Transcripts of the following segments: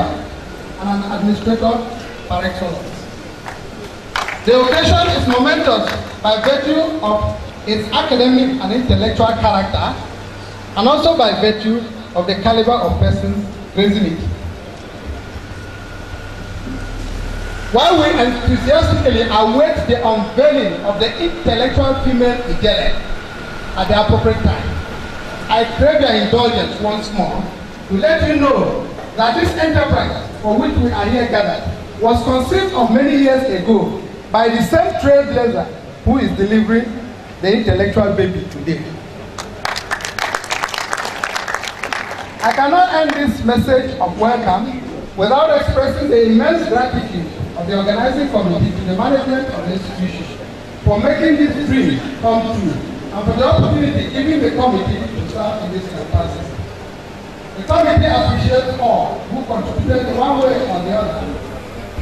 and an administrator par excellence. The occasion is momentous by virtue of its academic and intellectual character and also by virtue of the caliber of persons raising it. While we enthusiastically await the unveiling of the intellectual female Ijele at the appropriate time, I crave your indulgence once more to let you know that this enterprise for which we are here gathered was conceived of many years ago by the same trailblazer who is delivering the intellectual baby today. I cannot end this message of welcome without expressing the immense gratitude of the organizing committee to the management of the institution for making this dream come true and for the opportunity given the committee to serve in this capacity. The committee appreciates all who contributed one way or the other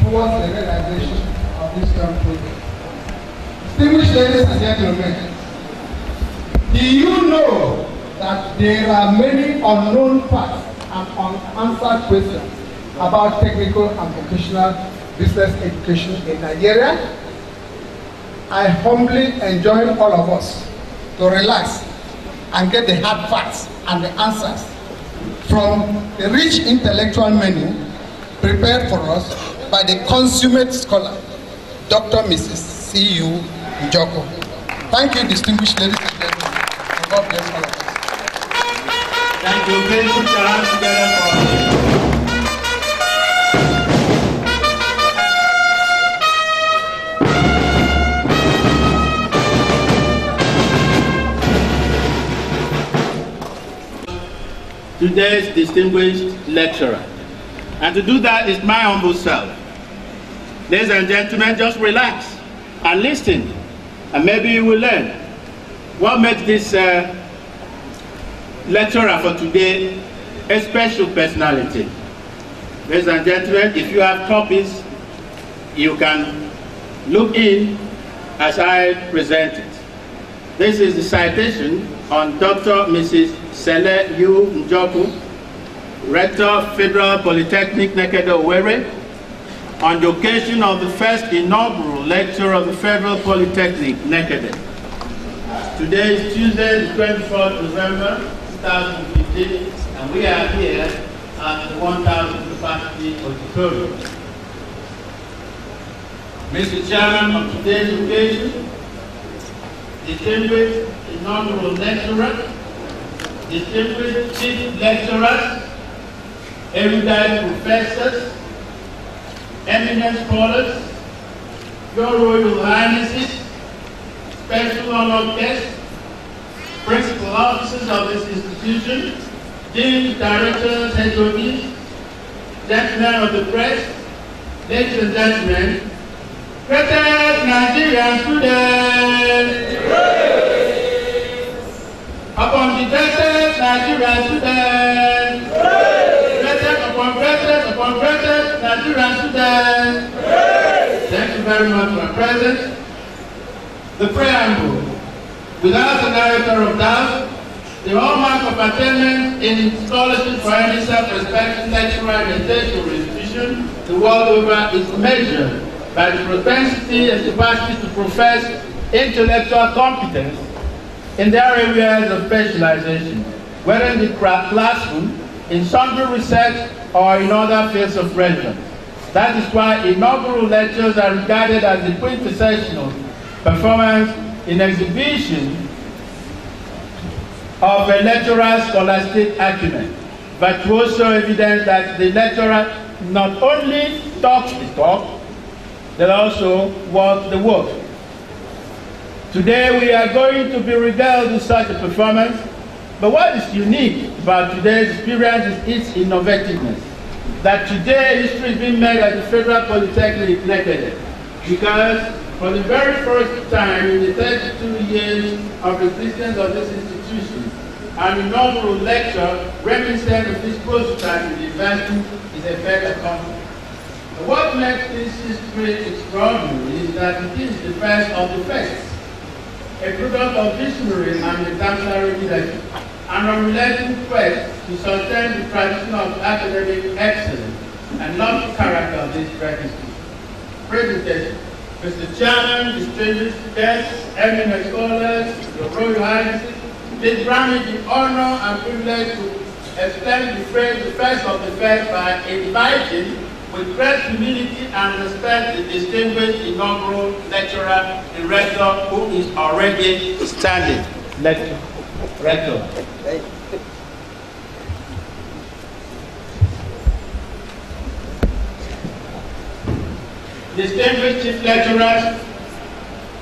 towards the realization of this grand project. Distinguished ladies and gentlemen, do you know that there are many unknown facts and unanswered questions about technical and vocational business education in Nigeria? I humbly enjoin all of us to relax and get the hard facts and the answers from the rich intellectual menu prepared for us by the consummate scholar, Dr. Mrs. C.U. Njoko. Thank you, distinguished ladies and gentlemen. God bless all of us. Thank you. Please put your hands together for today's distinguished lecturer. And to do that is my humble self. Ladies and gentlemen, just relax and listen, and maybe you will learn. What makes this uh, lecturer for today a special personality? Ladies and gentlemen, if you have copies, you can look in as I present. This is the citation on Dr. Mrs. Sele U. Njoku, Rector, Federal Polytechnic Nekede Owerri, on the occasion of the first inaugural lecture of the Federal Polytechnic Nekede. Today is Tuesday, the 24th November 2015, and we are here at the 1000 capacity auditorium. Mr. Chairman, on today's occasion, distinguished inaugural lecturer, distinguished chief lecturers, erudite professors, eminent scholars, your royal highnesses, special honored guests, principal officers of this institution, deans, directors, HODs, gentlemen of the press, ladies and gentlemen, greatest Nigerian students, upon the greatest Nigerian students, greatest upon greatest upon greatest Nigerian students. Thank you very much for your presence. The preamble. Without a narrator of doubt, the hallmark of attainment in scholarship for any self-respecting lecturer in a state or institution the world over is measured by the propensity and capacity to profess intellectual competence in their areas of specialization, whether in the classroom, in sundry research, or in other fields of relevance. That is why inaugural lectures are regarded as the quintessential performance in exhibition of a lecturer's scholastic acumen. also evidence that the lecturer not only talks the talk, but also walks the walk. Today we are going to be regaled with such a performance, but what is unique about today's experience is its innovativeness. That today history is being made at the Federal Polytechnic Nekede, because for the very first time in the 32 years of existence of this institution, an inaugural lecture reminiscent of this prototype in the university is a better accomplishment. What makes this history extraordinary is that it is the first of the first a product of visionary and exemplary leadership, and unrelenting quest to sustain the tradition of academic excellence of character of this registry. Presentation. Mr. Chairman, distinguished guests, eminent scholars, your Royal Highnesses, please grant me the honor and privilege to extend the phrase the first of the first by inviting with great humility and respect the distinguished inaugural lecturer, the rector, who is already standing. Lector. Rector. Distinguished chief lecturers,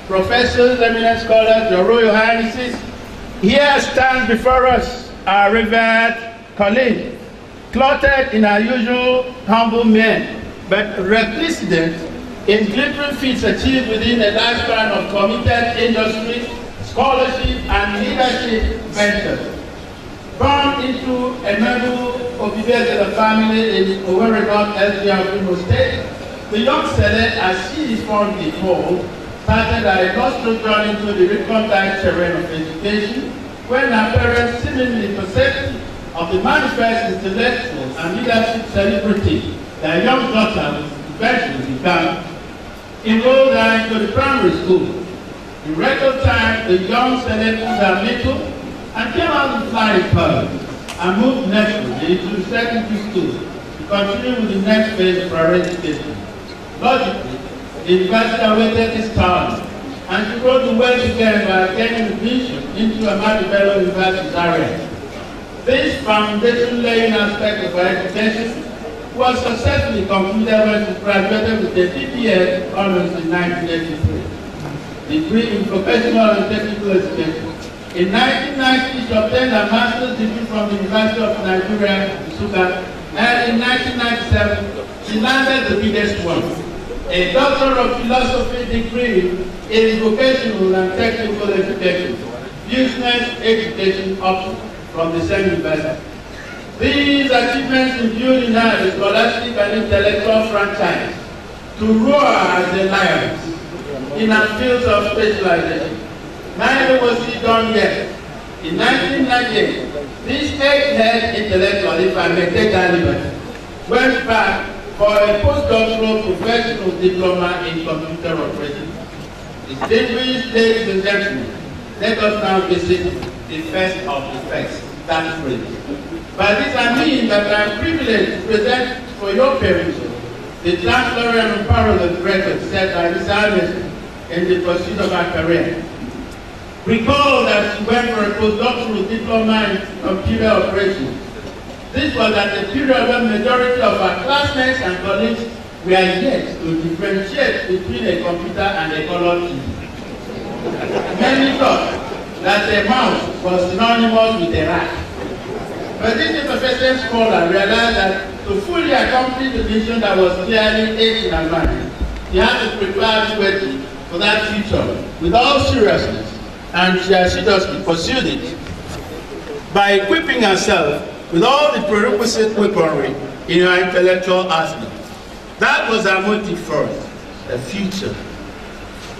professors, eminent scholars, your royal highnesses, here stands before us our revered colleague, clothed in our usual humble men, but resplendent in glittering feats achieved within a lifespan of committed industry, scholarship, and leadership ventures. Born into a noble Obibia family in Owerri North, SDR, Imo State, the young Select, as she is fondly called, started her illustrious journey into the recondite terrain of education when her parents seemingly perceptive of the manifest intellectual and leadership celebrity their young daughter eventually become, enrolled her into the primary school. In record time, the young Select her little and came out with flying colors and moved naturally the secondary school to continue with the next phase of her education. Logically, the university awaited this talent, and she wrote the well again by attaining admission into Ahmadu Bello University Zaria. This foundation-laying aspect of her education was successfully completed when she graduated with a BPS honors in 1983, degree in professional and technical education. In 1990, she obtained a master's degree from the University of Nigeria, Nsukka, and in 1997, she landed the biggest one, a Doctor of Philosophy degree in vocational and technical education, business education option from the same university. These achievements include in her the scholastic and intellectual franchise to roar as a lion in her fields of specialization. Neither was he done yet. In 1998, this eight-head intellectual, if I may take that liberty, went back for a postdoctoral professional diploma in computer operation. Distinguished ladies and gentlemen, let us now visit the first of the first, that phrase. By this I mean that I am privileged to present for your perusal the Chancellor and unparalleled record set this Ernest in the pursuit of her career. Recall that she went for a postdoctoral diploma in computer operations This was at the period when majority of our classmates and colleagues were yet to differentiate between a computer and a color TV. Many thought that a mouse was synonymous with a rat. But this imperfect scholar realized that to fully accomplish the mission that was clearly age in advance, he had to prepare adequately for that future with all seriousness, and she assiduously pursued it by equipping herself with all the prerequisite weaponry in our intellectual arsenal. That was our motive for it, the future.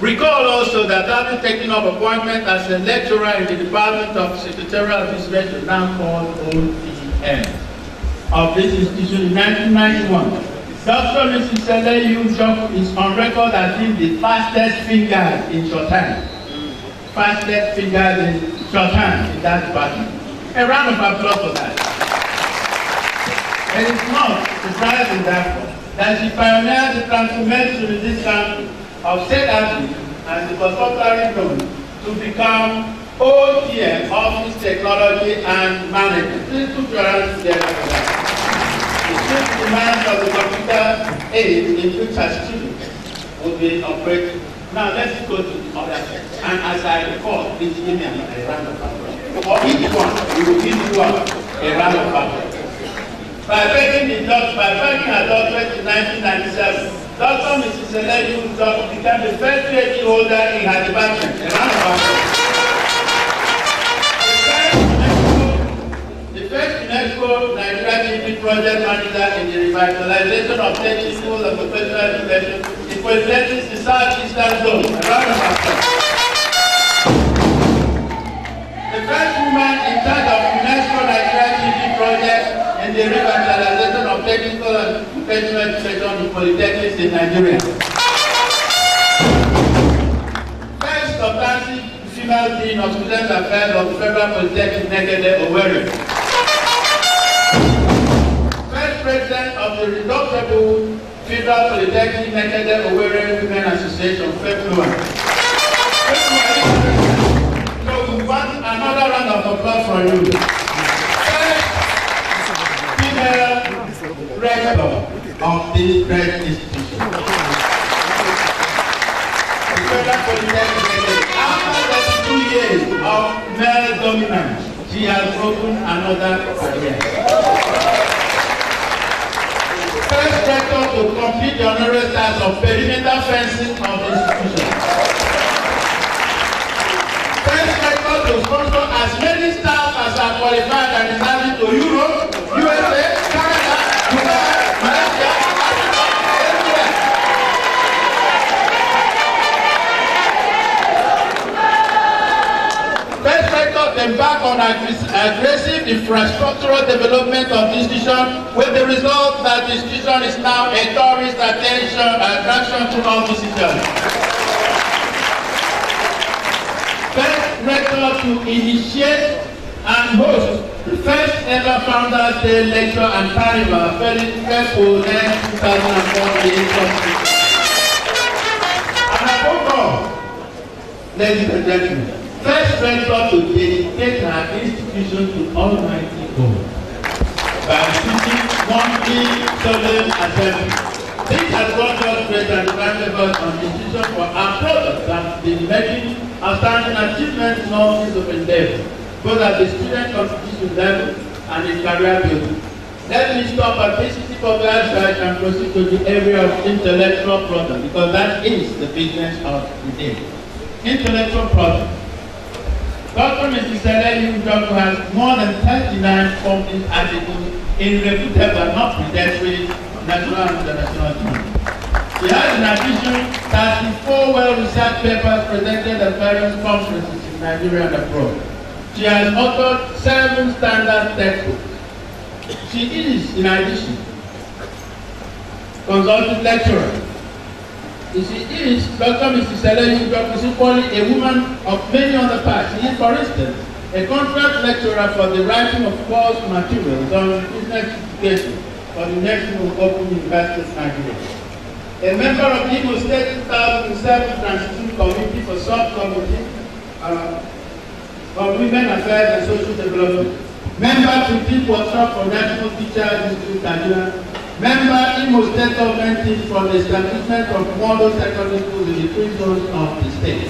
Recall also that having taken up appointment as a lecturer in the Department of Secretarial Administration, now called OTM, of this institution in 1991, Dr. Mrs. Seleyu Job is on record as being the fastest finger in shorthand. Fastest finger in shorthand in that department. A round of applause for that. And It is not surprising, therefore, that she pioneered the transformation in this country of state athlete and was popularly known to become OTM, Office Technology and Management. Please put your hands together for that. The chief demand of the computer aid in her students will be operating. Now let's go to the other side. And as I recall, please give me a, a round of applause. For each one, we will give you a round of applause. by begging the judge by filing her doctorate in 1997. Dr. Mrs. Eleju Job became the first PhD holder in her department. Round of applause. The first UNESCO Nigeria TV project manager in the revitalization of technical and professional education in representing the Southeastern Zone. Round of applause. The first woman in charge of UNESCO Nigeria TV project in the revitalization of special education in polytechnics in Nigeria. First substantive female dean of student affairs of Federal Polytechnic Negede Owerri. First president of the redoubtable Federal Polytechnic Negede Owerri Women Association. So we want another round of applause for you. First female rector of this great institution. Polytechnic Negede. After 32 years of male dominance, she has broken another barrier. First rector to complete the honorary task of perimeter fencing of the institution. First rector to sponsor as many staff as are qualified and deserving embark on aggressive infrastructural development of the institution with the result that the institution is now a tourist attention attraction to all visitors. First rector to initiate and host the first ever Founders Day lecture and Felix Expo 2004 in Italy. And above ladies and gentlemen, first rector to dedicate her institution to Almighty God by teaching monthly solemn assembly. This has brought us great and divine efforts on the institution for our products and been making outstanding achievements in all fields of endeavor, both at the student competition level and in career building. Let me stop at this the iceberg and proceed to the area of intellectual product because that is the business of the day. Intellectual product. Dr. Mrs. Udoku has more than 39 published articles in reputable not predatory national and international journals. She has in addition 34 well-researched papers presented at various conferences in Nigeria and abroad. She has authored seven standard textbooks. She is, in addition, consultant lecturer. She is, Dr. Mrs. Seleni equally a woman of many other parts. She is, for instance, a contract lecturer for the writing of course materials on business education for the National Open University Nigeria. A member of the Imo State 2007 Transition Committee for Subcommittee uh, on Women Affairs and Social Development. Member to Deep Workshop for National Teachers Institute Nigeria. Member Imo State Government team for the establishment of model secondary schools in the three zones of the state.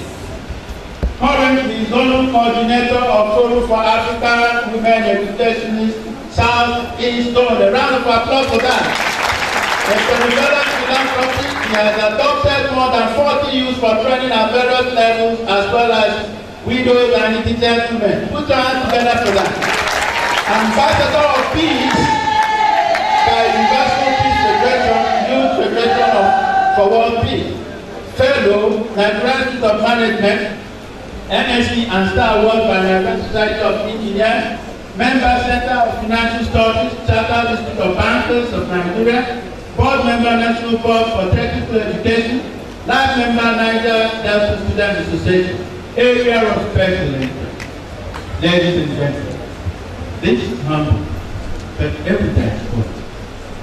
Currently, Zonal Coordinator of Forum for African Women Educationists South East Zone. A round of applause for that. A developed philanthropy, has adopted more than 40 youths for training at various levels as well as widows and indigent women. Put your hands together for that. Ambassador of Peace for World Peace. Fellow, Nigerian Institute of Management, NSC and Star Award by Society of Engineers, Member Center of Financial Studies, Chartered Institute of Bankers of Nigeria, Board Member National Board for Technical Education, Life Member Niger Delta Student Association, Area of Special Interest. Ladies and gentlemen, this is humble, but every transport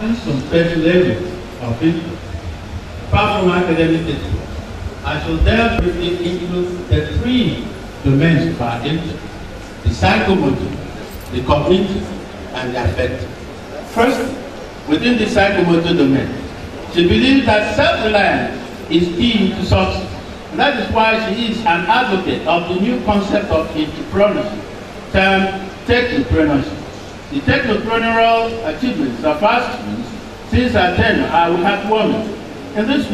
has some special areas of interest. From academic interest, I shall delve briefly the three domains of our interest, the psychomotor, the cognitive, and the affective. First, within the psychomotor domain, she believes that self-reliance is key to success. And that is why she is an advocate of the new concept of entrepreneurship, termed technopreneurship. The technopreneurial achievements of our students since her tenure are heartwarming. In this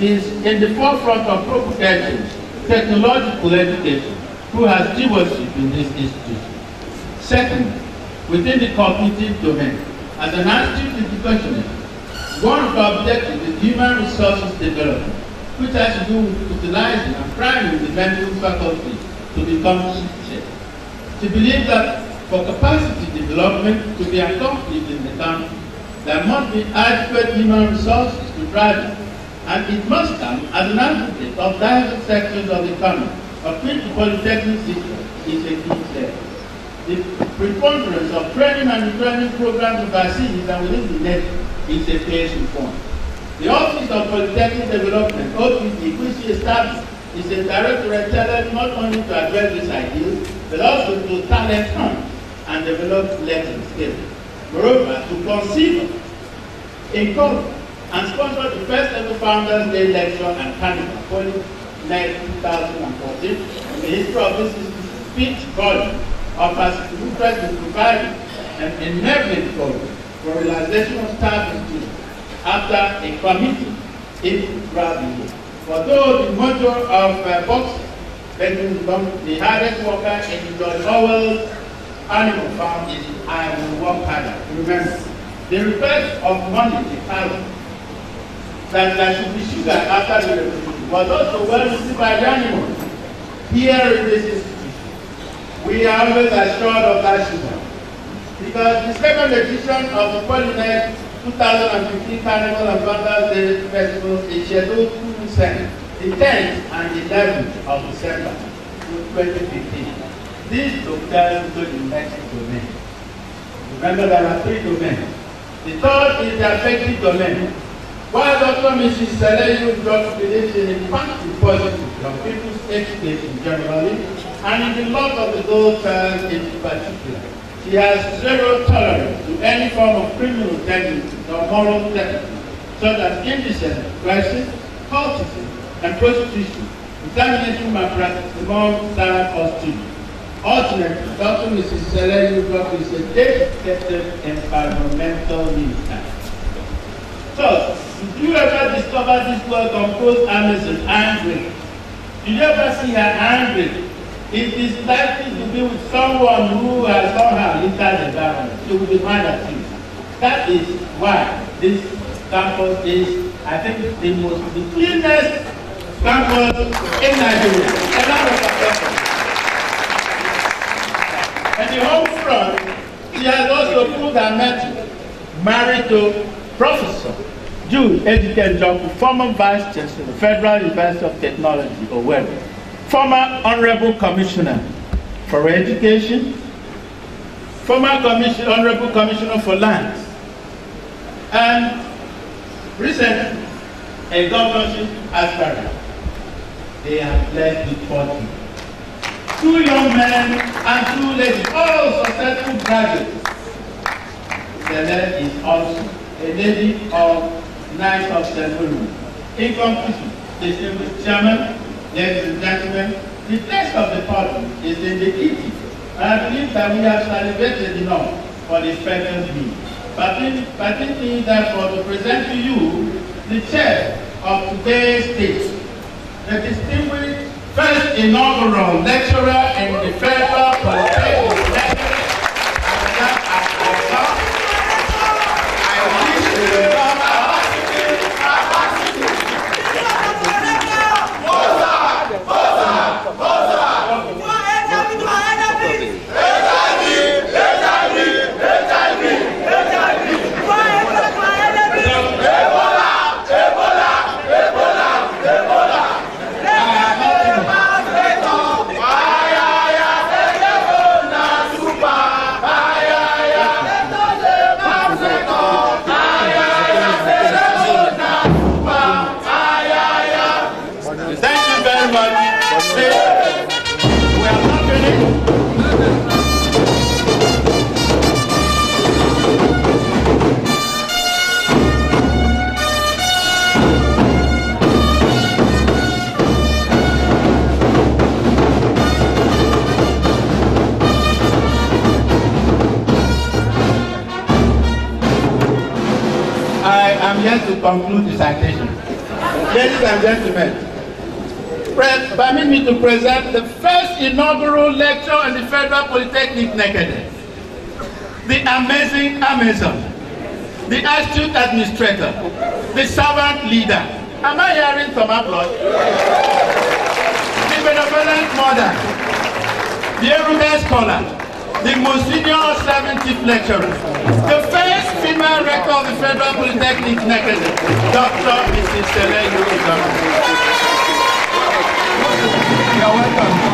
she is in the forefront of propagating technological education through her stewardship in this institution. Second, within the cognitive domain, as an astute educationist, one of our objectives is human resources development, which has to do with utilizing and priming the mental faculty to become teachers. To believe that for capacity development to be accomplished in the country, there must be adequate human resources to drive it, and it must come as an advocate of diverse sectors of the economy, of which the polytechnic system is a key step. The preponderance of training and retraining programs overseas and within the net is a in point. The Office of Polytechnic Development, OPD, which is established, is a directorate tailored not only to address these ideals, but also to talent hunt and develop lecturing skills. Moreover, to conceive, encourage, and sponsor the first ever Founders Day lecture and Poly Night 2014, in the history of this speech volume of as interest in providing an enabling forum for realization of students after a committee in Brazil. For those the motto of uh, boxing, Benjamin the hardest worker in George Orwell's animal farm I will work harder. Remember, the request of money is power. That there should be sugar after the revolution was also well received by the animals. Here in this institution, we are always assured of that sugar. Because the second edition of the Polynet 2015 Carnival and Founders Day Festival is scheduled to the 10th and 11th of December 2015. Locale to the next domain. Remember there are three domains. The third is the affected domain. While Dr. Mrs. Seleyu just believes in the fact positive of people's education generally, and in the lot of the child in particular, she has zero tolerance to any form of criminal tendency or moral tendency, such as indecent, crisis, cultism, and prostitution, examination malpractice among staff or students. Ultimately, Dr. Mrs. Seleyu Brock is a dedicated environmental minister. So, did you ever discover this well composed Amazon angry? Did you ever see her angry? It is likely to be with someone who has somehow entered the environment. She will be mad at you. That is why this campus is, I think, the most, the cleanest campus in Nigeria. And the home front, she has also put her metal married to Professor Jude Ejike Njoku, former Vice Chancellor, Federal University of Technology, Owerri, former Honorable Commissioner for Education, former commission, Honorable Commissioner for Lands, and recently a governorship aspirant. They have led with 40. Two young men and two ladies, all successful graduates. Sele is also a lady of Knights of Ceremony. In conclusion, distinguished chairman, ladies and gentlemen, the text of the party is in the And I believe that we have celebrated enough for the meeting. Permitting me therefore to present to you the chair of today's state, the distinguished first inaugural lecturer Federal Polytechnic conclude the citation. Ladies and gentlemen, permit me to present the first inaugural lecture in the Federal Polytechnic Nekede. The amazing Amazon, the astute administrator, the servant leader. Am I hearing some applause? The benevolent mother, the erudite scholar, the most senior 70th lecturer, the first female rector of the Federal Polytechnic Nekede, Dr. Mrs. Selenu You're welcome.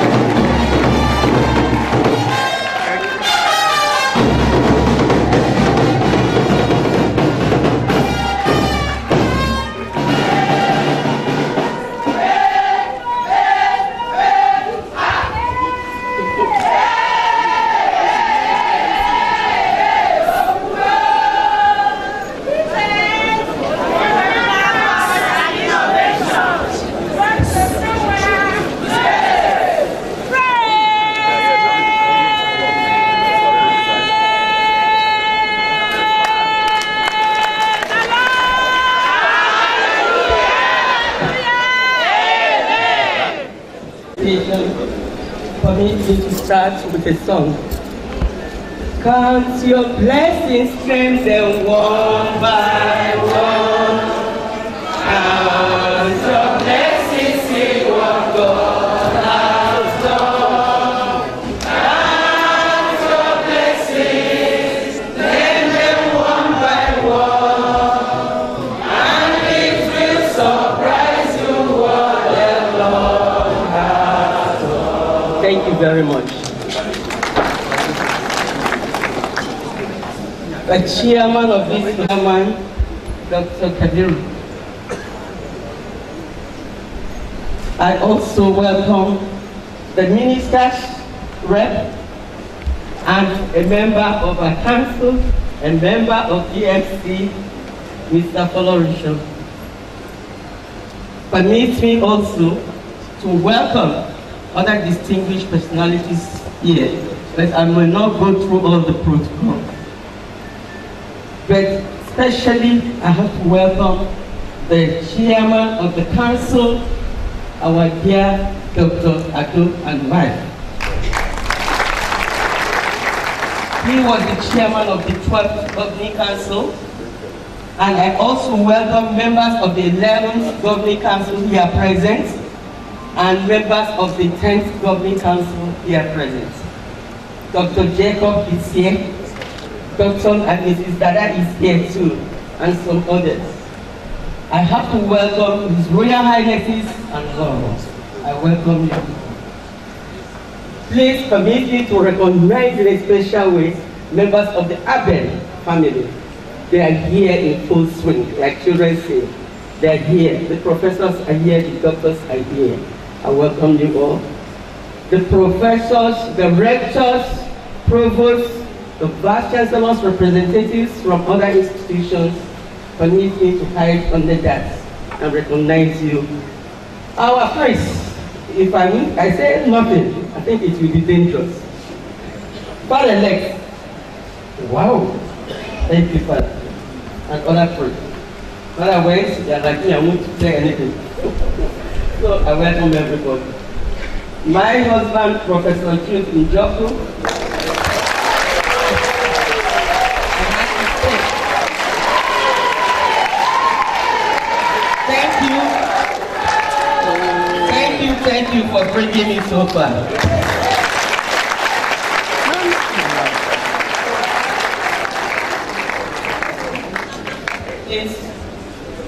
To start with a song. Count your blessings, strengthen one by one. Very much. The chairman of this chairman, Dr. Kabir. I also welcome the minister's rep and a member of our council, a member of GFC, Mr. Folorisho. Permit me also to welcome other distinguished personalities here, but I will not go through all the protocol. But especially, I have to welcome the chairman of the council, our dear Dr. Ado and wife. He was the chairman of the 12th Governing Council, and I also welcome members of the 11th Governing Council here present, and members of the 10th Governing Council here present. Dr. Jacob is here, Dr. and Mrs. Dada is here too, and some others. I have to welcome His Royal Highnesses and Lords. I welcome you. Please permit me to recognize in a special way members of the Aben family. They are here in full swing, like children say. They are here. The professors are here, the doctors are here. I welcome you all. The professors, the rectors, provosts, the vice chancellors, representatives from other institutions, permit me to hide under that and recognize you. Our priest, if I, mean, I say nothing, I think it will be dangerous. Father elect, wow, thank you, Father, and other priests. Otherwise, they are like me, I won't say anything. So I welcome everybody. My husband, Professor Truth Njoku, Thank you. Thank you, thank you for bringing me so far. Please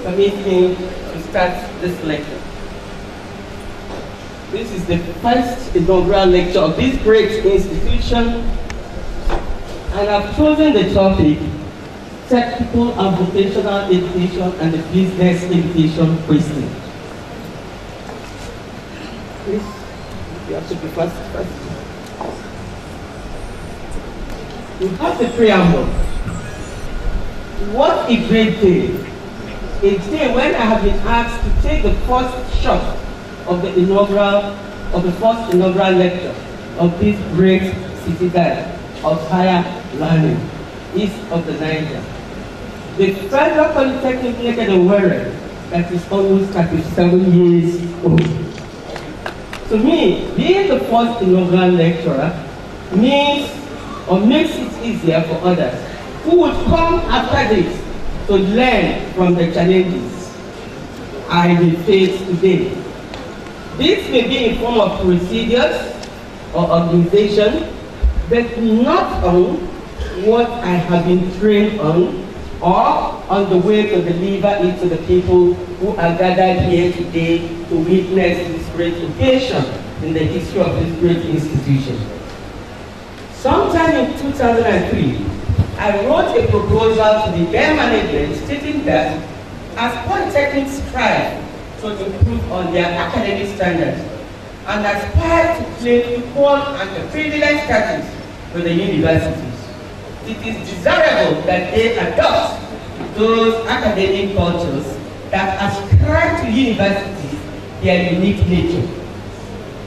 permit me to start this lecture. This is the first inaugural lecture of this great institution, and I've chosen the topic technical and vocational education and the business education question. Please, you have to be fast, fast. You have the preamble. What a great day. A day when I have been asked to take the first shot of the inaugural, of the first inaugural lecture of this great city citadel of higher learning, east of the Niger. The Federal Polytechnic Warren, that is almost 37 years old. To me, being the first inaugural lecturer means or makes it easier for others who would come after this to learn from the challenges I will face today. This may be in form of procedures or organization, but not on what I have been trained on or on the way to deliver it to the people who are gathered here today to witness this great occasion in the history of this great institution. Sometime in 2003, I wrote a proposal to the Bear management stating that as polytechnics strive to improve on their academic standards and aspire to claim equal and privileged status with the universities, it is desirable that they adopt those academic cultures that ascribe to universities their unique nature.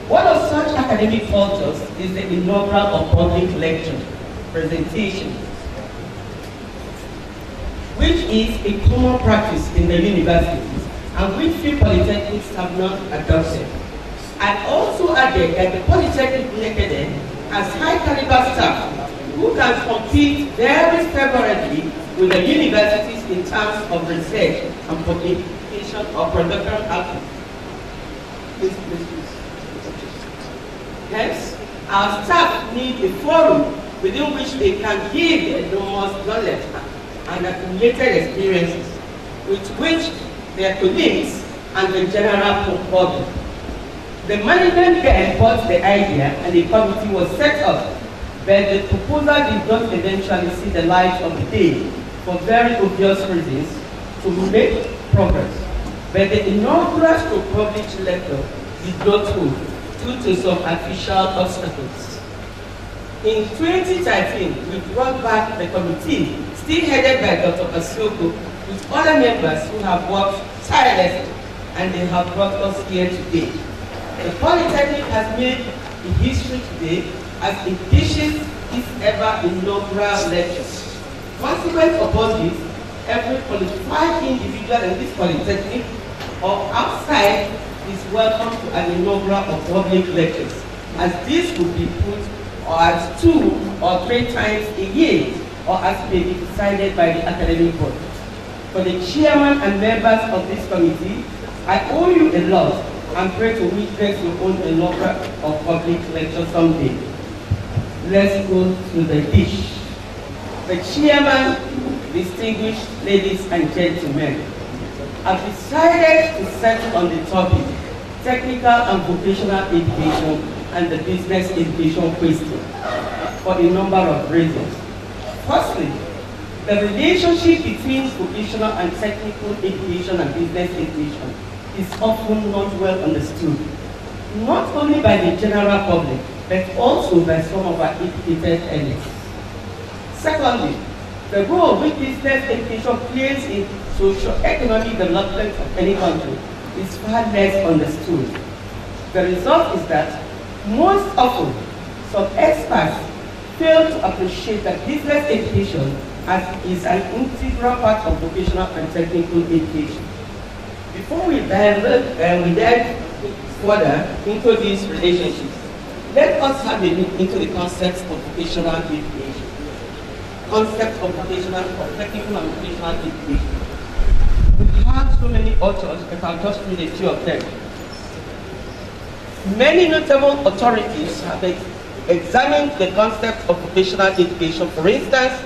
One of such academic cultures is the inaugural of public lecture presentation, which is a common practice in the universities and which few polytechnics have not adopted. I also added that the Polytechnic Academy has high caliber staff who can compete very favorably with the universities in terms of research and publication of production output. Please, please, please. Hence, our staff need a forum within which they can give enormous knowledge and accumulated experiences with which their colleagues and the general public. The management then bought the idea and a committee was set up but the proposal did not eventually see the light of the day for very obvious reasons to make progress. But the inaugural to public lecture did not hold due to some official obstacles. In 2013, we brought back the committee, still headed by Dr. Asioko, with other members who have worked tirelessly, and they have brought us here today. The Polytechnic has made a history today as it teaches its ever inaugural lectures. Consequent upon this, every qualified individual in this polytechnic or outside is welcome to an inaugural of public lectures, as this will be put or as two or three times a year, or as may be decided by the academic board. For the chairman and members of this committee, I owe you a lot and pray to witness your own inaugural of public lecture someday let's go to the dish. The chairman, distinguished ladies and gentlemen, I have decided to settle on the topic, technical and vocational education and the business education question, for a number of reasons. Firstly, the relationship between vocational and technical education and business education is often not well understood, not only by the general public, but also by some of our educated elites. Secondly, the role which business education plays in socio-economic development of any country is far less understood. The result is that most often some experts fail to appreciate that business education as is an integral part of vocational and technical education. Before we dive, uh, we dive further into these relationships, let us have a look into the concepts of vocational education. Concept of vocational, of technical and vocational education. We have so many authors, I'll just read a few of them. Many notable authorities have examined the concept of vocational education. For instance,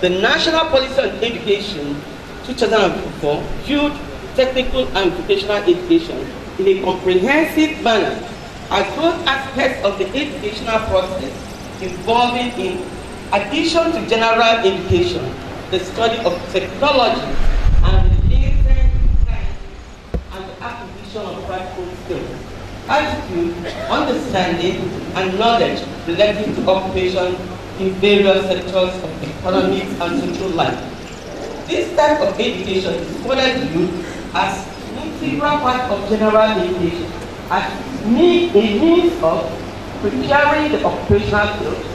the National Policy on Education 2004 viewed technical and vocational education in a comprehensive manner as those aspects of the educational process involving in addition to general education, the study of technology and related science and the acquisition of practical skills, attitude, understanding, and knowledge relating to occupation in various sectors of economic and social life. This type of education is further viewed as an integral part of general education as a means of preparing the occupational skills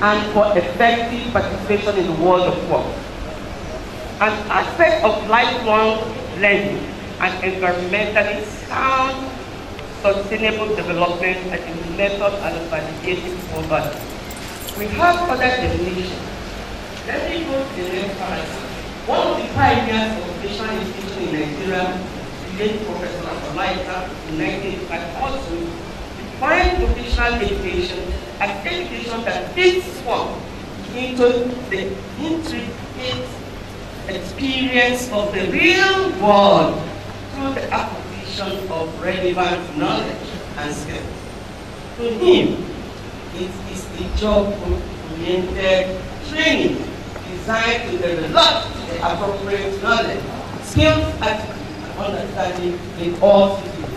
and for effective participation in the world of work. An aspect of lifelong learning and environmentally sound sustainable development that is method and validated value. We have other definitions. Let me go to the next slide. One of the pioneers of vocational education in Nigeria late Professor Afolaika in 1985 also define vocational education as education that fits one into the intricate experience of the real world through the acquisition of relevant knowledge and skills. To him, it is a job-oriented training designed to develop the appropriate knowledge, skills, attitude, and understanding in all citizens.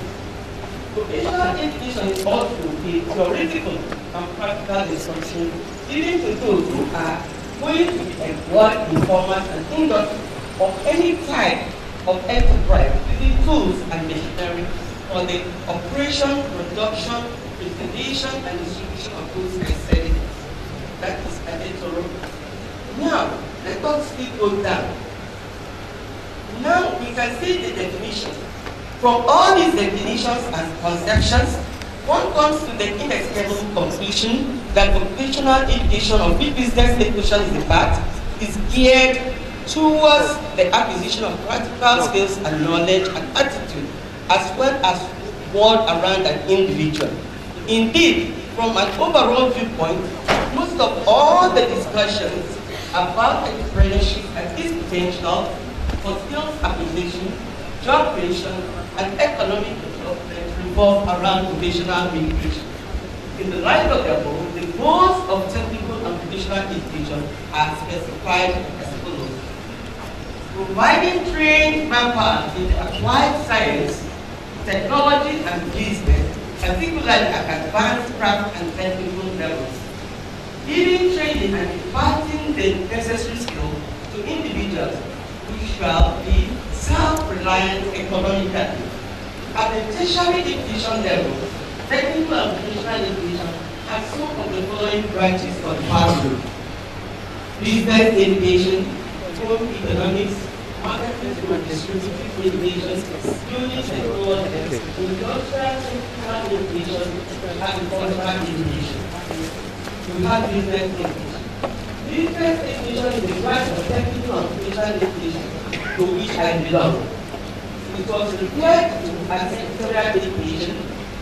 Vocational education is also a theoretical and practical instruction given to those who are going to be employed in commerce and industry of any type of enterprise tools and machinery for the operation, production, preservation, and distribution of goods and services. That is editorial. Now, let us still go down. Now we can see the definition. From all these definitions and conceptions, one comes to the inescapable conclusion that vocational education of business education is in fact is geared towards the acquisition of practical skills and knowledge and attitude as well as world around an individual. Indeed, from an overall viewpoint, most of all the discussions about entrepreneurship and its potential for skills acquisition, job creation, and economic development revolve around vocational education. In the light of the above, the goals of technical and vocational education are specified. Providing trained manpower in applied science, technology, and business, particularly at advanced craft and technical levels. Giving training and imparting the necessary skill to individuals who shall be self-reliant economically. At the tertiary education level, technical and vocational education has some of the following branches of pathway. Business education, home economics, marketing and distributive education, unit technologies, industrial technical education, and cultural education. We have business education. Business education is the branch of technical and vocational education to which I belong. It was required to as secretarial education,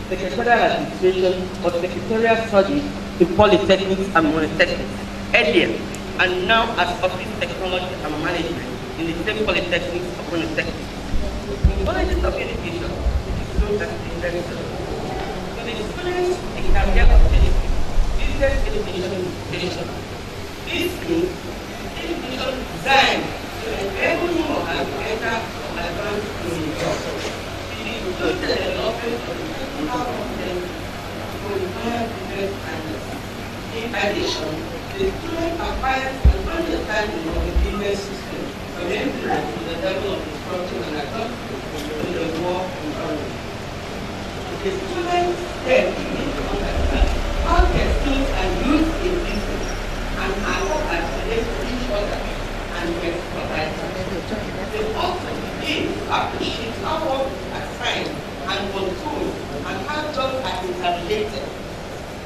secretarial administration, or secretarial studies in polytechnics and monotechnics earlier, and now as office technology and management in the same polytechnics or monotechnics. In colleges of education, it is known as the director. So the students in career opportunities, business education education. This means education designed to enable him to enter of require. In addition, the student acquires an understanding of the business system from entering to the level of instruction and adoption to the work environment. The students then begin to understand how their skills are used in business and how that relate to each other and their expertise. They also begin to appreciate how work is assigned and controlled and how jobs are interrelated,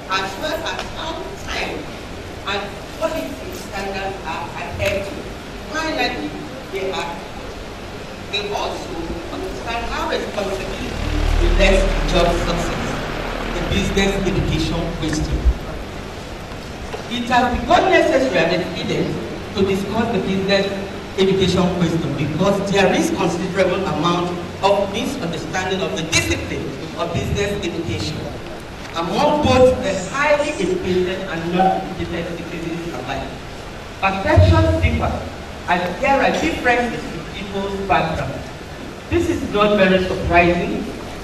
as well as how time and quality standards are adhered to. Finally, they are they also understand how responsibility relates to job success, the business education question. It has become necessary and expedient to discuss the business education question because there is considerable amount of misunderstanding of the discipline of business education among both the highly educated and non-educated citizens alike. Perceptions differ and there are differences in people's background. This is not very surprising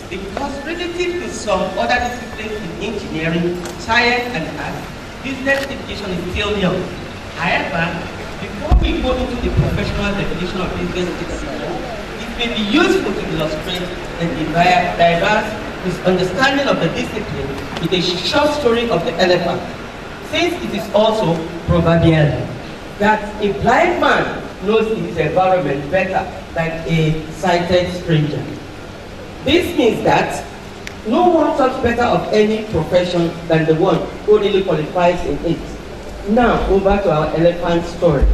because relative to some other disciplines in engineering, science, and art, business education is still young. However, before we go into the professional definition of business education, it may be useful to illustrate the diverse misunderstanding of the discipline with a short story of the elephant, since it is also proverbial that a blind man knows his environment better than a sighted stranger. This means that no one talks better of any profession than the one who really qualifies in it. Now, over to our elephant story.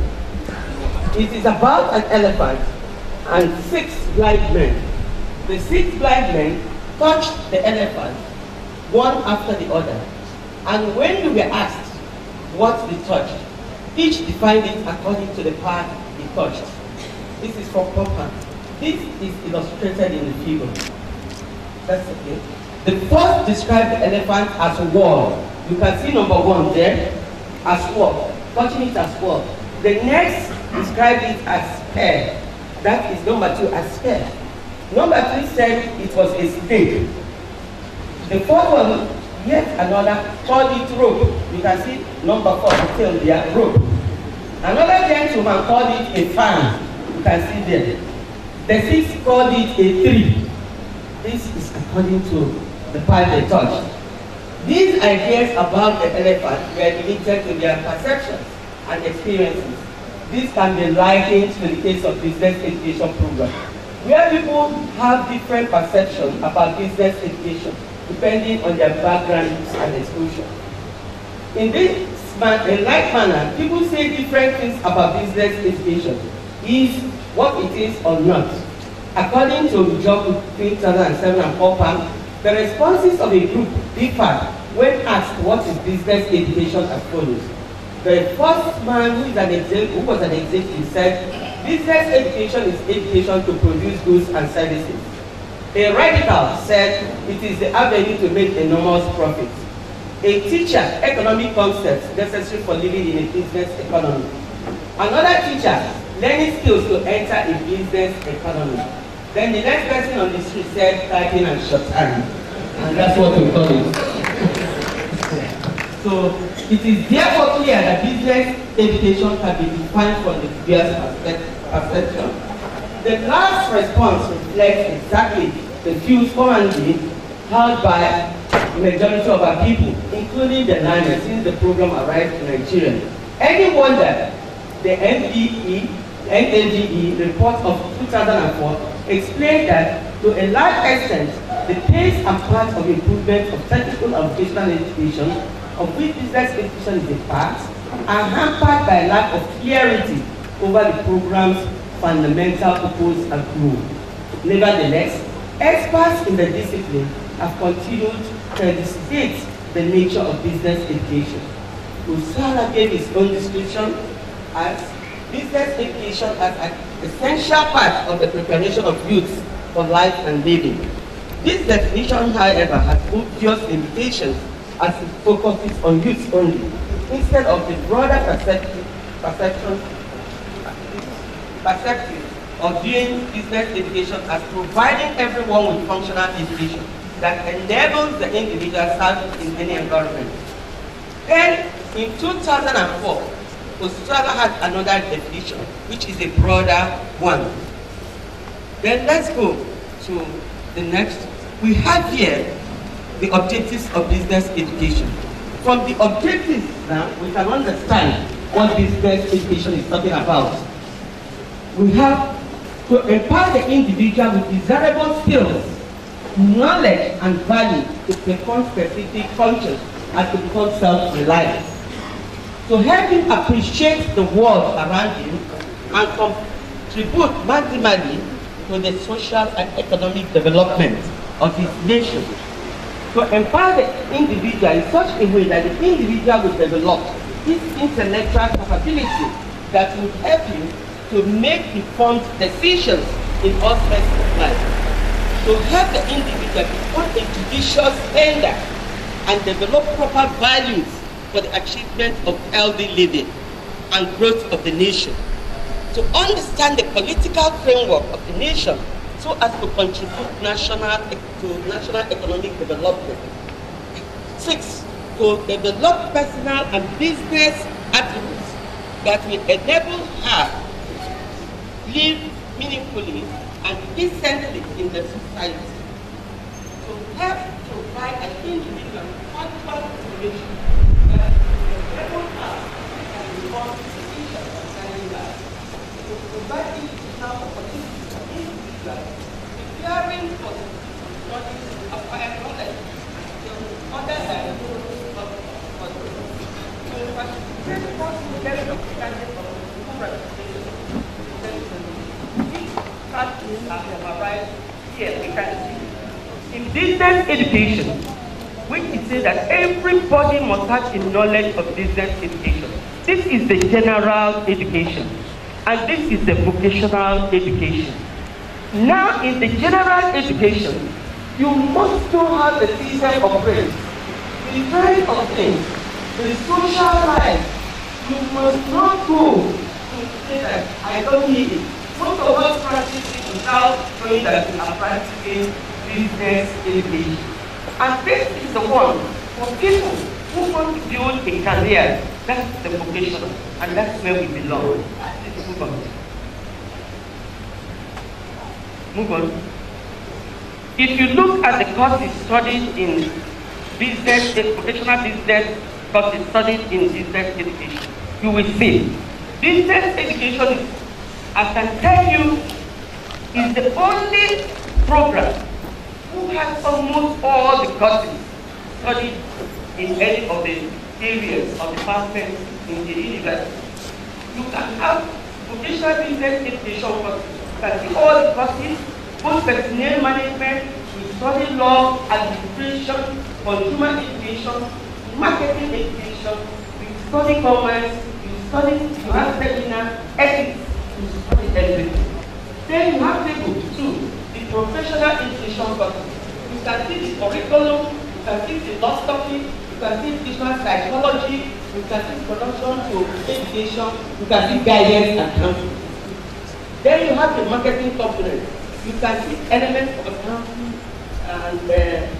It is about an elephant and six blind men. The six blind men touched the elephant. one after the other. And when we were asked what they touched, each defined it according to the part he touched. This is from Popper. This is illustrated in the figure. That's okay. The first described the elephant as a wall. You can see number one there as wall, touching it as wall. The next described it as spear. That is number two as spear. Number three said it was a snake. The fourth one, yet another, called it rope. You can see number four, still there, rope. Another gentleman called it a fan. You can see there. The sixth called it a tree. This is according to the part they touched. These ideas about the elephant were limited to their perceptions and experiences. This can be likened to the case of business education program, where people have different perceptions about business education depending on their background and exposure. In this in like manner, people say different things about business education, is what it is or not. According to job 2007 and Popam, the responses of a group differed when asked what is business education as follows. The first man who, an exec- who was an executive said, business education is education to produce goods and services. A radical said it is the avenue to make enormous profits. A teacher, economic concepts necessary for living in a business economy. Another teacher, learning skills to enter a business economy. Then the next person on the street said typing and shorthand. And that's what we call it. So it is therefore clear that business education can be defined from the various perceptions. The last response reflects exactly the views commonly held by the majority of our people, including the learners, since the program arrived in Nigeria. Any wonder the NDE, NAGE report of 2004 explained that to a large extent, the pace and path of improvement of technical and vocational education, of which business education is a part, are hampered by lack of clarity over the program's fundamental purpose and goal. Nevertheless, experts in the discipline have continued to elucidate the nature of business education. Osuala gave his own description as business education as an essential part of the preparation of youths for life and living. This definition, however, has obvious limitations as it focuses on youth only, instead of the broader perception, perception, perception of viewing business education as providing everyone with functional education that enables the individual to serve in any environment. Then, in 2004, Ostrava had another definition, which is a broader one. Then let's go to the next. We have here the objectives of business education. From the objectives now, we can understand what business education is talking about. We have to empower the individual with desirable skills, knowledge, and value to perform specific functions and to become self-reliant. To help him appreciate the world around him and contribute maximally to the social and economic development of his nation. To empower the individual in such a way that the individual will develop his intellectual capability that will help him to make informed decisions in all aspects of life. To help the individual become a judicious spender and develop proper values for the achievement of healthy living and growth of the nation. To understand the political framework of the nation so as to contribute national, to national economic development. Six, to develop personal and business attributes that will enable her to live meaningfully and decently in the society. To help provide an individual factual information uh, that will enable her and become decisions concerning life. To provide institutional opportunities for individuals preparing for the studies to acquire knowledge and other than for the to facilitate possible getting of standing of full representation which practice have arrived here we can see. In business education, which is saying that everybody must have a knowledge of business education. This is the general education, and this is the vocational education. Now, in the general education, you must know how the system operates. The kind of things, the social life, you must not go to say that I don't need it. Most of us practice it without knowing that we are practicing business education. And this is the one for people who want to build a career. That's the vocational, and that's where we belong. Let's move on. Move on. If you look at the courses studied in business, vocational business courses studied in business education, you will see business education, I can tell you, is the only program who has almost all the courses studied in any of the areas of the departments in the university. You can have vocational business education courses, see all the courses, both personnel management, we study law, administration, consumer education, marketing education, we study commerce, we study, you have seminar, ethics, you study everything. Then you have two, the professional education courses. You can see the curriculum, you can see philosophy, you can see business psychology, you can see production to education, you can see guidance and counseling. Then you have the marketing component. You can see elements of accounting and uh,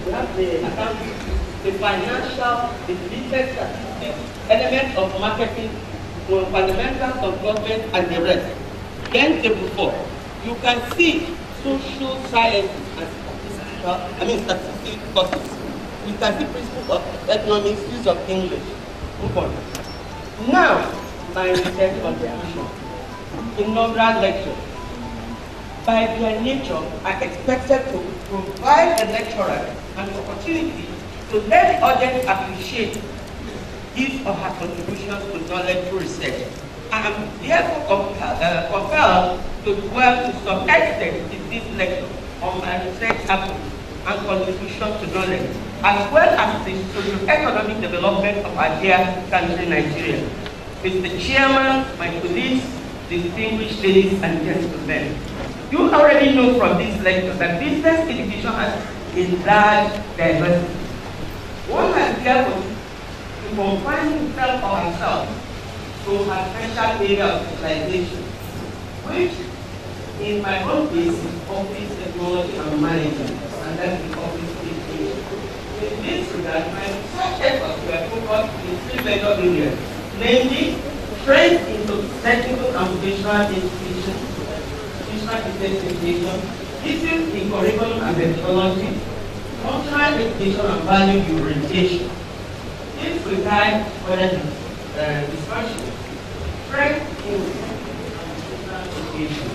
you have the accounting, the financial, the business statistics, elements of marketing, fundamentals of government and the rest. Then table four, you can see social science and statistical, I mean statistical courses. You can see principles of economics, use of English. Move on. Now, my research contribution. Inaugural lecture. By their nature, are expected to provide the lecturer an opportunity to let the audience appreciate his or her contributions to knowledge through research. I am therefore compelled, uh, compelled to dwell to some extent in this lecture on my research efforts and contribution to knowledge, as well as the socio-economic development of our dear country, Nigeria. Mr. Chairman, my colleagues, distinguished ladies and gentlemen, you already know from this lecture that business education has a large diversity. One has therefore to confine himself or herself to a special area of specialization, which in my case is office technology and management, and that's the office education. In this regard, my efforts were focused in three major areas, namely trends into technical and vocational education, business education, issues in curriculum and methodology, functional education and value orientation. This regard further uh, discussion, trends in education.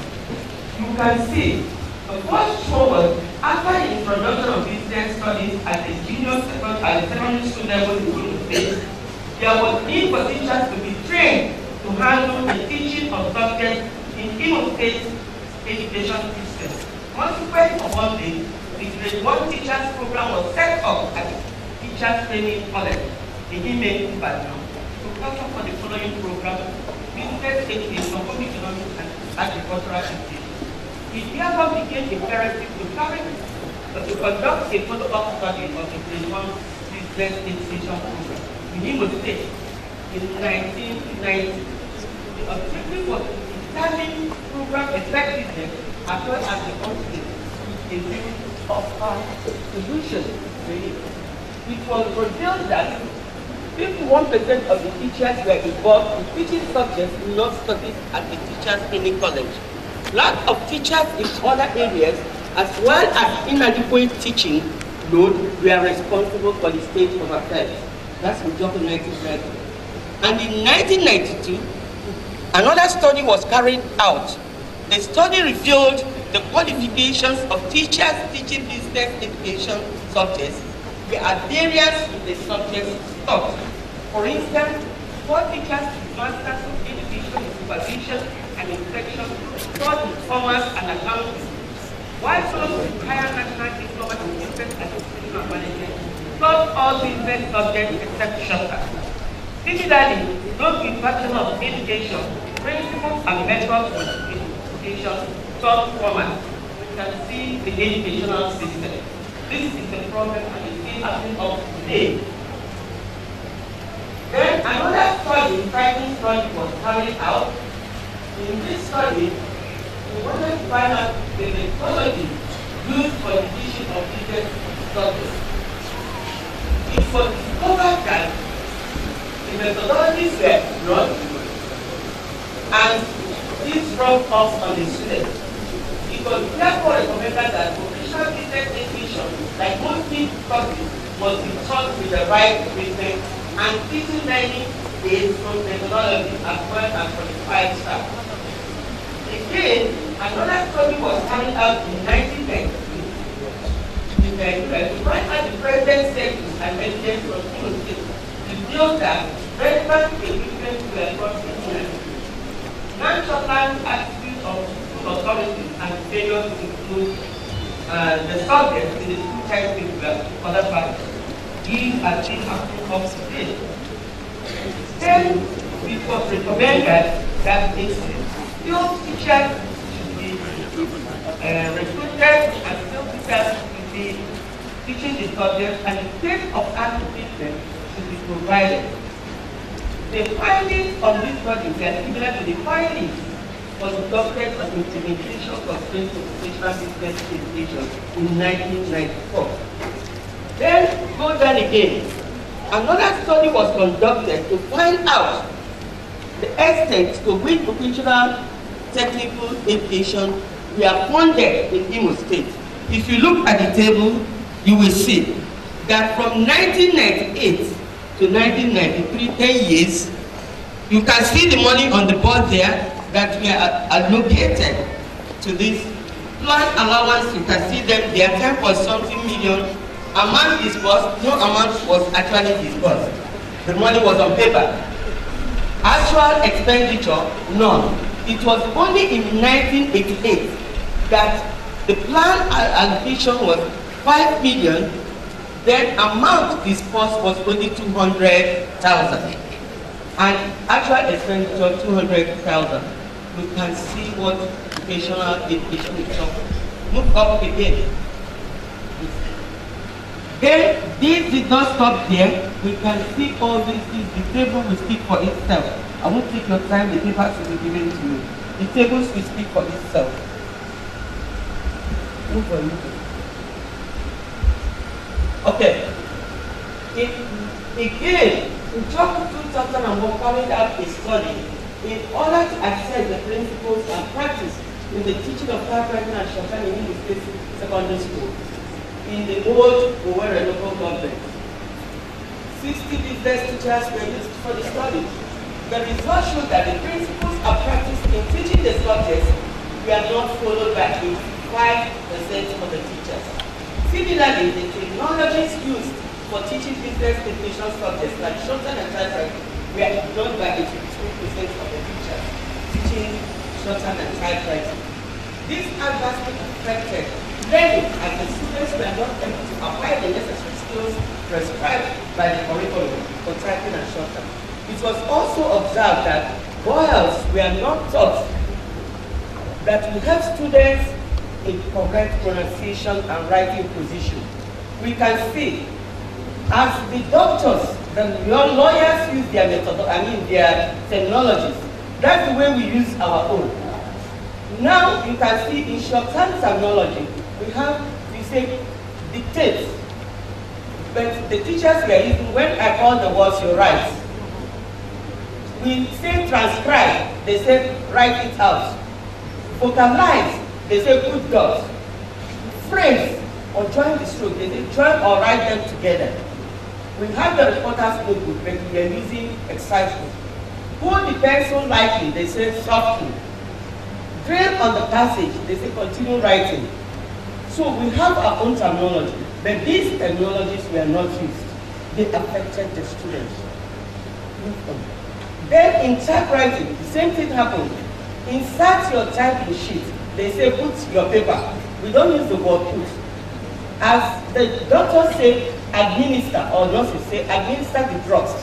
Can see the first forward after introduction of business studies at the junior second the secondary school level in Imo State, there was need for teachers to be trained to handle the teaching of subjects in Imo State education system. Consequent upon this, the grade one teachers program was set up at Teachers Training College in Ime, Ibadan to cater for the following program, business education, public economics and agricultural education. Therefore became imperative to carry to conduct a follow-up study of the one business education program in Imo State in 1990. The objective was to determine program effectiveness as well as the content in view of our solution. It was revealed that 51% of the teachers were involved in teaching subjects not studied at the teachers training college. Lack of teachers in other areas as well as inadequate teaching load were responsible for the state of affairs. That's Njoku 1990. And in 1992, another study was carried out. The study revealed the qualifications of teachers teaching business education subjects were at variance with the subjects taught. For instance, four teachers with masters of education in supervision and inspection taught in commerce and accounting, while with higher national diploma in business administration and management taught all business subjects except shorter. Similarly, those in Bachelor of Education, principles and methods of education taught format. We can see the educational system. This is a problem and it still happening up today. Then another study, fighting study was carried out. In this study, we wanted to find out the methodology used for the teaching of business subjects. It was discovered that the methodologies were flawed and this rubbed off on the students. It was therefore recommended that vocational business education, like most courses, must be taught with the right equipment and teaching learning based on methodology as well as qualified staff. Again, another study was carried out in 1993 in Nigeria to find out the present status and evidence from Imo State revealed that relevant equipment were in England. Non-Shortland attitude of school authorities and failure to include uh, the subject in the school timetable other factors. These are things happening up to date. Then it was recommended that a skilled teacher should be uh, recruited and skilled teachers should be teaching the subject and the state of art equipment should be provided. The findings of this project are similar to the findings for the doctorate of implementation of professional business education in 1994. Then go down again. Another study was conducted to find out the extent to which vocational technical education were funded in Imo State. If you look at the table, you will see that from 1998 to 1993, 10 years, you can see the money on the board there that we are allocated to this plan allowance. You can see them, they are 10 point something million. Amount disbursed, no amount was actually disbursed. The money was on paper. Actual expenditure, none. It was only in 1988 that the plan allocation was 5 million then amount disbursed was only 200,000 and actual expenditure 200,000. You can see what vocational education Move up again. Then this did not stop there. We can see all these things. The table will speak for itself. I won't take your time, the papers will be given to you. The tables will speak for itself. Move on. Okay. It, again, in Job 2001 carried out a study in order to assess the principles and practice in the teaching of typewriting and shorthand in Secondary School in the old Owerri local government. 60 business teachers were used for the study. The results showed that the principles and practice in teaching the subjects were not followed by 85% of the teachers. Similarly, the technologies used for teaching business technician subjects like shorthand and typewriting were ignored by 82% of the teachers teaching shorthand and typewriting. This adversely affected learning as the students were not able to apply the necessary skills prescribed by the curriculum for typing and shorthand. It was also observed that whilst we are not taught that we have students in correct pronunciation and writing position, we can see as the doctors, the lawyers use their method, I mean their technologies. That's the way we use our own. Now you can see in shorthand terminology, we have, we say, dictate. But the teachers were using, when I call the words, you write. We say transcribe, they say write it out. Vocalize, they say put dots. Phrase, or join the stroke, they say join or write them together. We have the reporter's notebook, but we are using excitement. Hold the pencil lightly, they say softly. Drill on the passage, they say continue writing. So we have our own terminology, but these terminologies were not used. They affected the students. Then in typewriting, the same thing happened. Insert your typing sheet. They say put your paper. We don't use the word put. As the doctor said, administer, or nurses say administer the drugs.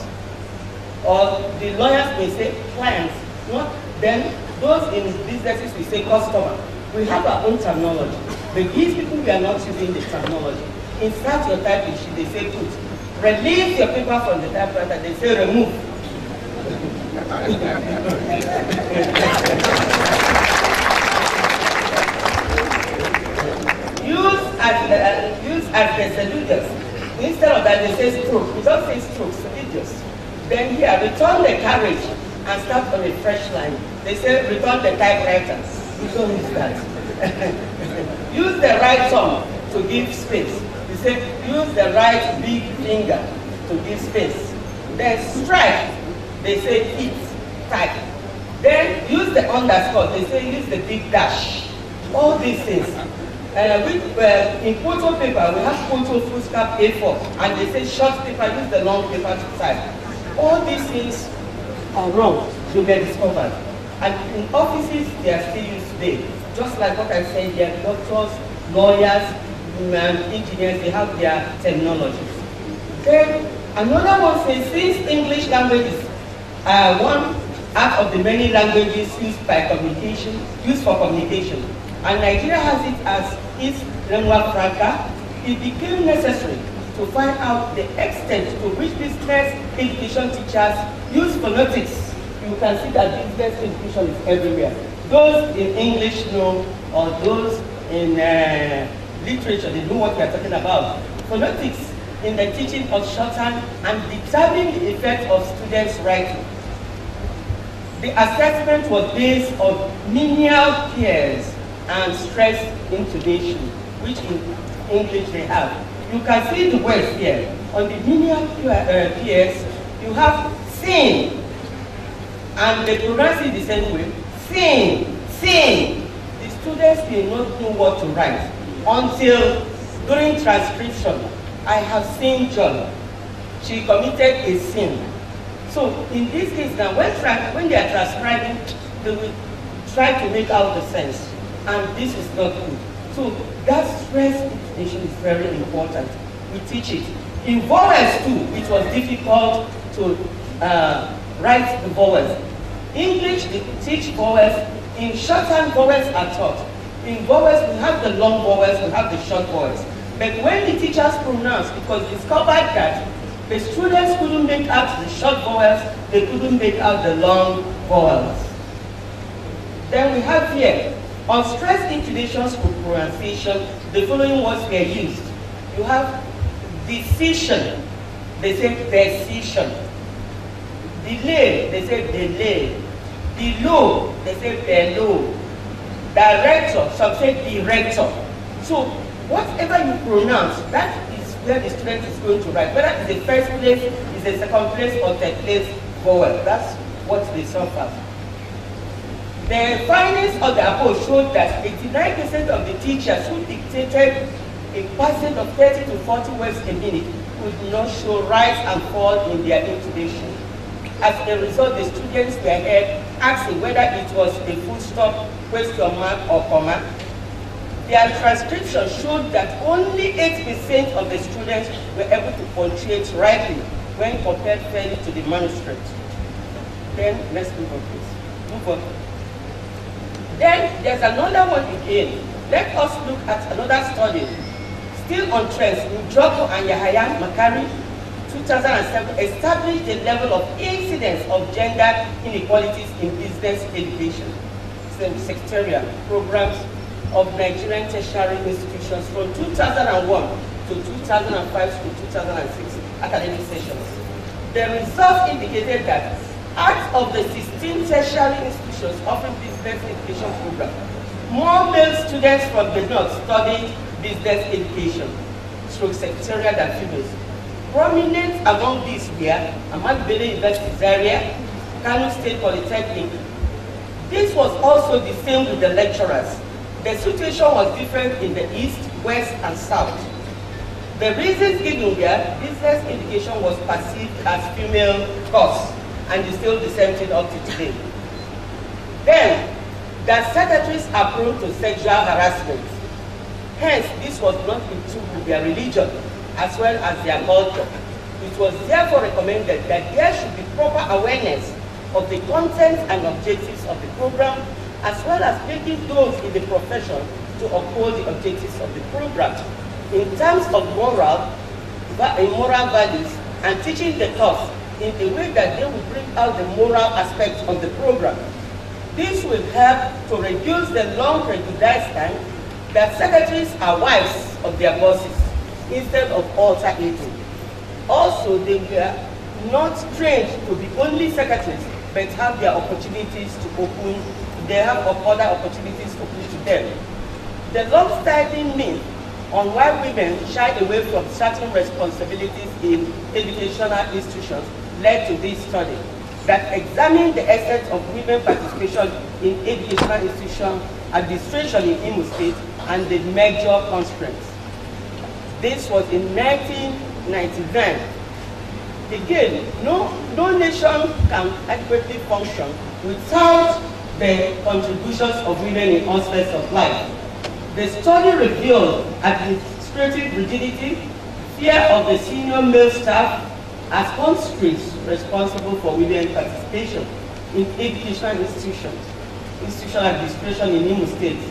Or the lawyers may say clients. Not then those in businesses we say customer. We have our own terminology. But these people we are not using the terminology. Insert your typing sheet, they say put. Release your paper from the typewriter, they say remove. use as uh, use as resolutions. Instead of that, they say stroke. We don't say stroke, religious. Then here, return the carriage and start on a fresh line. They say return the typewriter. We don't use that. use the right thumb to give space. We say use the right big finger to give space. Then strike. They say hit, type. Then use the underscore. They say use the big dash. All these things. Uh, we, uh, in photo paper, we have photo foolscap A4, and they say short paper, use the long paper to type. All these things are wrong to get discovered. And in offices, they are still used today. Just like what I said here, doctors, lawyers, engineers, they have their terminologies. Then another one says, since English language is uh, one out of the many languages used by communication, used for communication, and Nigeria has it as its lingua franca, it became necessary to find out the extent to which business education teachers use phonetics. You can see that business education is everywhere. Those in English know, or those in uh, literature, they know what we are talking about. Phonetics in the teaching of shorthand and determining the effect of students' writing. The assessment was based on minimal pairs and stress intonation, which in English they have. You can see the words here. On the minimal uh, pairs, you have seen, and they pronounce it the same way. Sing, sing. The students did not know what to write until during transcription, I have seen John. She committed a sin. So in this case now, when, when they are transcribing, they will try to make out the sense and this is not good. So that stress intonation is very important. We teach it. In vowels too, it was difficult to uh, write the vowels. English, they teach vowels. In shorthand, vowels are taught. In vowels, we have the long vowels, we have the short vowels. But when the teachers pronounce, because discovered that the students couldn't make out the short vowels, they couldn't make out the long vowels. Then we have here on stress intonations for pronunciation, the following words were used. You have decision, they say decision. Delay, they say delay. Below, they say below. Director, some say director. So whatever you pronounce, that is where the student is going to write. Whether it's the first place, it's the second place, or third place vowel. That's what they suffer. The findings of the report showed that 89% of the teachers who dictated a passage of 30 to 40 words a minute could not show rise and fall in their intonation. As a result, the students were heard asking whether it was a full stop, question mark, or comma. Their transcription showed that only 8% of the students were able to punctuate rightly when compared fairly to the manuscript. Then, let's move on, please. Move on. Then there's another one again. Let us look at another study. Still on trends, Njoko and Yahaya Makari, 2007, established the level of incidence of gender inequalities in business education. Secretarial programs of Nigerian tertiary institutions from 2001 to 2005 to 2006 academic sessions. The results indicated that out of the 16 tertiary institutions offering business education programs, more male students from the north studied business education, through secretarial than females. Prominent among these were Ahmadu Bello University Zaria, Kano State Polytechnic. This was also the same with the lecturers. The situation was different in the east, west, and south. The reasons given were business education was perceived as female course and is still the same thing up to today. Then, the secretaries are prone to sexual harassment. Hence, this was not in tune with their religion. As well as their culture. It was therefore recommended that there should be proper awareness of the content and objectives of the program, as well as making those in the profession to uphold the objectives of the program. In terms of moral, eh, moral values and teaching the course in a way that they will bring out the moral aspects of the program. This will help to reduce the long prejudice time that secretaries are wives of their bosses instead of alternating. Also, they were not trained to be only secretaries, but have their opportunities to open, they have other opportunities open to them. The long-standing myth on why women shy away from certain responsibilities in educational institutions led to this study that examined the extent of women participation in educational institution administration in Imo State and the major constraints. This was in 1999. Again, no, no nation can adequately function without the contributions of women in all spheres of life. The study revealed administrative rigidity, fear of the senior male staff as constraints responsible for women participation in educational institutions, institutional administration in Imo State.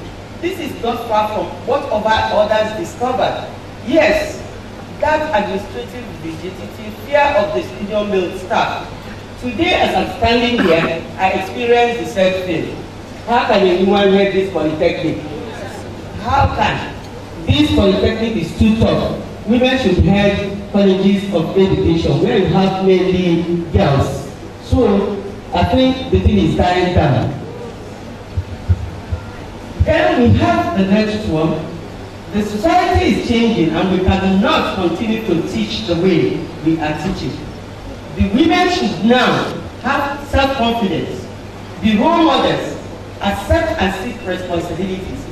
This is not far from what other others discovered. Yes, that administrative rigidity, fear of the senior male staff. Today, as I'm standing here, I experience the same thing. How can anyone read this polytechnic? how can this polytechnic is too tough? Women should head colleges of education where you have mainly girls. So I think the thing is dying down. Then we have the next one. The society is changing and we cannot continue to teach the way we are teaching. The women should now have self-confidence, be role models, accept and seek responsibilities,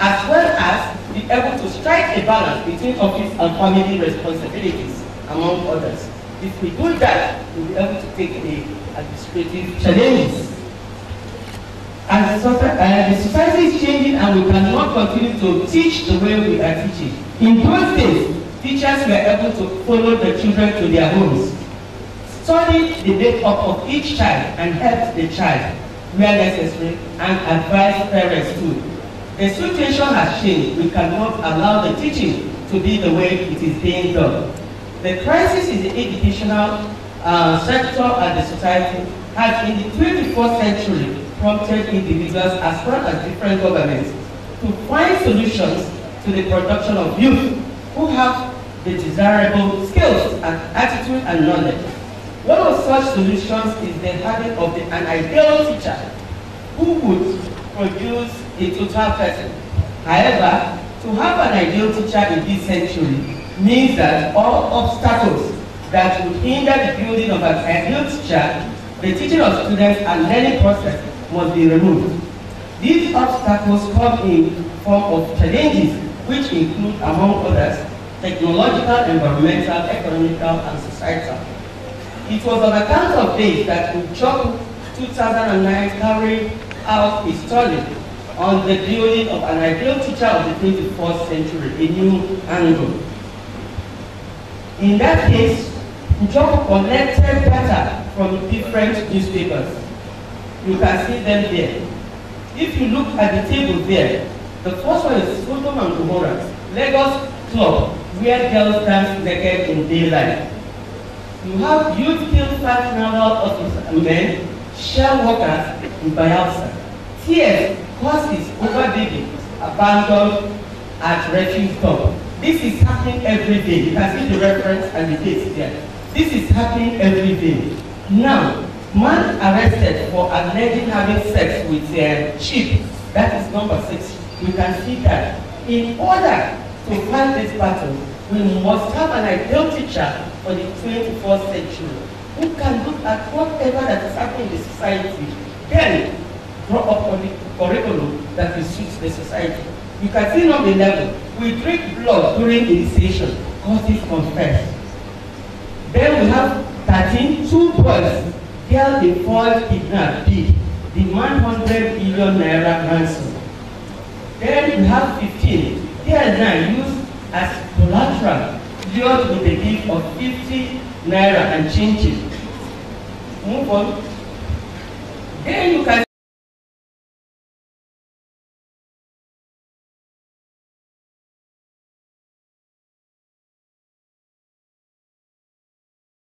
as well as be able to strike a balance between office and family responsibilities, among others. If we do that, we'll be able to take the administrative challenges. As the, uh, the society is changing and we cannot continue to teach the way we are teaching. In those days, teachers were able to follow the children to their homes, study the makeup of each child and help the child where necessary and advise parents too the situation has changed. We cannot allow the teaching to be the way it is being done. The crisis in the educational uh, sector and the society has in the 24th century prompted individuals as well as different governments to find solutions to the production of youth who have the desirable skills and attitude and knowledge. One of such solutions is the having of the, an ideal teacher who would produce a total person. However, to have an ideal teacher in this century means that all obstacles that would hinder the building of an ideal teacher, the teaching of students and learning process must be removed. These obstacles come in form of challenges which include, among others, technological, environmental, economical, and societal. It was on account of this that in 2009 carried out a study on the building of an ideal teacher of the 21st century, a new angle. In that case, Njoku collected data from different newspapers. You can see them there. If you look at the table there, the first one is Sodom and Gomorrah, Lagos Club, where girls dance naked in daylight. You have youth kill naval officers, men, shell workers in Bayelsa. Tears horses over baby abandoned at refuge dump. This is happening every day. You can see the reference and the date there. This is happening every day. Now, man arrested for allegedly having sex with a sheep. That is number six. You can see that. In order to fight this battle, we must have an ideal teacher for the 21st century who can look at whatever that is happening in the society. Then draw up on the curriculum that will suit the society. You can see number 11. We drink blood during initiation, causes confess. Then we have 13, two boys, girl involved kidnap, B, demand 100 billion naira ransom. Then we have 15, girl now used as collateral yours with a gift of 50 naira and change it. Move on. Then you can